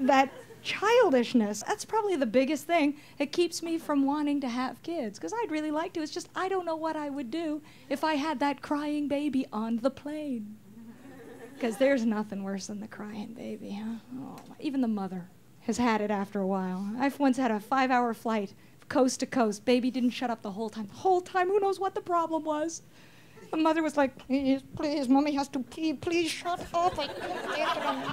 that childishness. That's probably the biggest thing. It keeps me from wanting to have kids because I'd really like to. It's just I don't know what I would do if I had that crying baby on the plane. Because there's nothing worse than the crying baby, huh? Oh, even the mother has had it after a while. I've once had a five hour flight, coast to coast. Baby didn't shut up the whole time. The whole time, who knows what the problem was? The mother was like, please, please, mommy has to pee, please shut up. I can't take it on me."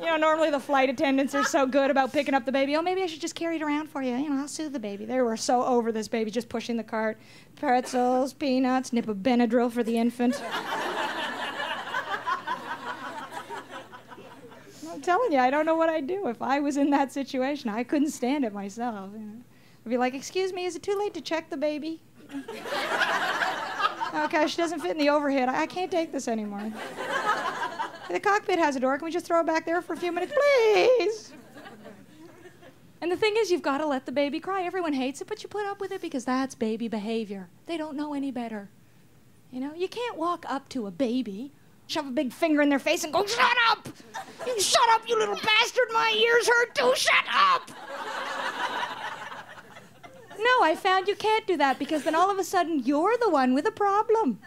You know, normally the flight attendants are so good about picking up the baby. Oh, maybe I should just carry it around for you. You know, I'll soothe the baby. They were so over this baby, just pushing the cart. Pretzels, peanuts, nip of Benadryl for the infant. I'm telling you, I don't know what I'd do if I was in that situation. I couldn't stand it myself. You know. I'd be like, "Excuse me, is it too late to check the baby?" okay, she doesn't fit in the overhead. I, I can't take this anymore. The cockpit has a door. Can we just throw it back there for a few minutes, please? And the thing is, you've got to let the baby cry. Everyone hates it, but you put up with it because that's baby behavior. They don't know any better. You know, you can't walk up to a baby, shove a big finger in their face, and go, "Shut up! You shut up, you little bastard! My ears hurt too. Shut up!" No, I found you can't do that because then all of a sudden you're the one with a problem.